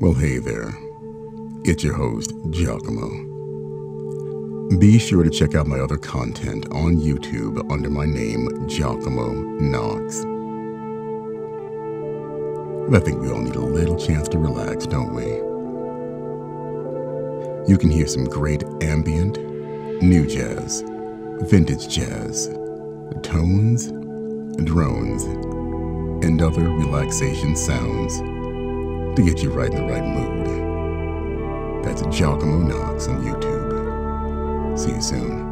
Well, hey there. It's your host, Giacomo. Be sure to check out my other content on YouTube under my name, Giacomo Knox. I think we all need a little chance to relax, don't we? You can hear some great ambient, new jazz, vintage jazz, tones, drones, and other relaxation sounds to get you right in the right mood. That's Giacomo Knox on YouTube. See you soon.